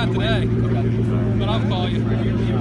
Not today. But I'll call you.